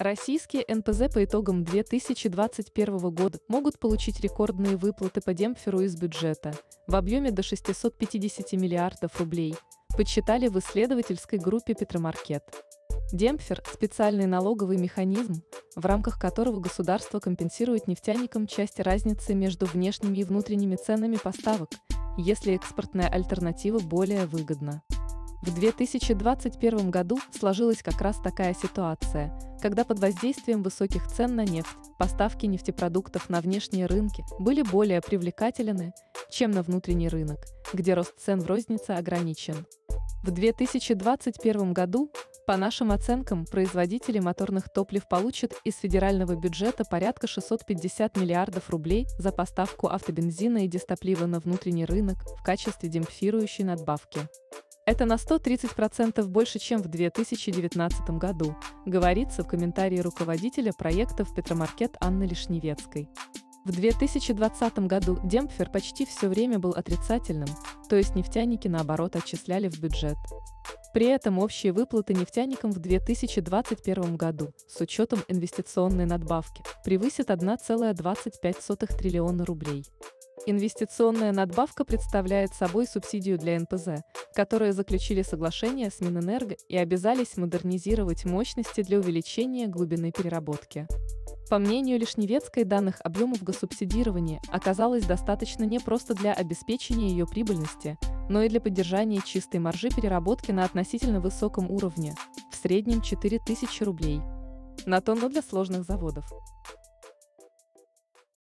Российские НПЗ по итогам 2021 года могут получить рекордные выплаты по демпферу из бюджета в объеме до 650 миллиардов рублей, подсчитали в исследовательской группе «Петромаркет». Демпфер – специальный налоговый механизм, в рамках которого государство компенсирует нефтяникам часть разницы между внешними и внутренними ценами поставок, если экспортная альтернатива более выгодна. В 2021 году сложилась как раз такая ситуация, когда под воздействием высоких цен на нефть поставки нефтепродуктов на внешние рынки были более привлекательны, чем на внутренний рынок, где рост цен в рознице ограничен. В 2021 году по нашим оценкам, производители моторных топлив получат из федерального бюджета порядка 650 миллиардов рублей за поставку автобензина и дистоплива на внутренний рынок в качестве демпфирующей надбавки. Это на 130% больше, чем в 2019 году, говорится в комментарии руководителя проектов Петромаркет Анны Лишневецкой. В 2020 году демпфер почти все время был отрицательным, то есть нефтяники наоборот отчисляли в бюджет. При этом общие выплаты нефтяникам в 2021 году, с учетом инвестиционной надбавки, превысят 1,25 триллиона рублей. Инвестиционная надбавка представляет собой субсидию для НПЗ, которые заключили соглашение с Минэнерго и обязались модернизировать мощности для увеличения глубины переработки. По мнению Лишневецкой, данных объемов госубсидирования оказалось достаточно не просто для обеспечения ее прибыльности, но и для поддержания чистой маржи переработки на относительно высоком уровне, в среднем 4000 рублей на тонну для сложных заводов.